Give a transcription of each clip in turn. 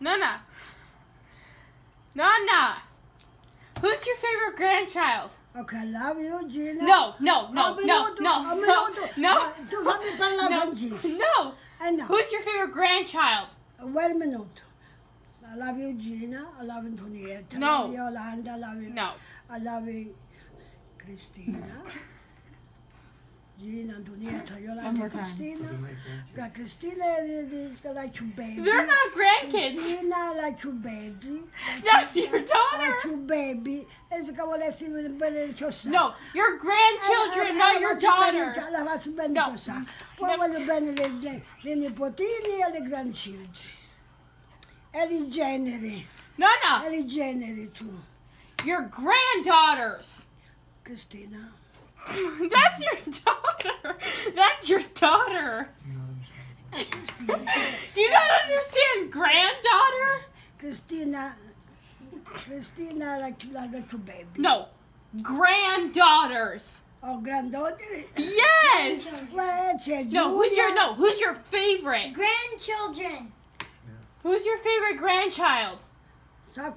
Nana. Nana. Who's your favorite grandchild? Ok, I love you, Gina. No, no, no, no, no, no, no, no, no. Eh no. Who's your favorite grandchild? One minute. I love you, Gina. I love Antonietta. No. I love you, Yolanda. I love you. No. I love you, Cristina. Gina, Antonietta, Yolanda, One more time. Cristina. Got Cristina, is like your baby. They're not grandkids. Cristina, like your baby. That's your daughter. Like your baby. E se volessi bene che ho sa. No, your grandchildren, Eh, not eh, your faccio bene, daughter. la faccio bene No. che ho sa. Poi No. voglio bene le, le, le nipotini e le grandchildren. E i generi. Nana, E i generi tu, your granddaughters. Cristina. That's your daughter. That's your daughter. Do you not understand granddaughter? Christina, Cristina like, like your baby. No, granddaughters. Oh, granddaughter. Yes. Well, c'è Giulia. No, who's your no? Who's your favorite? Grandchildren. Who's your favorite grandchild? Sa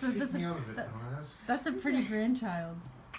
That's a, that's a, that- that's a pretty grandchild.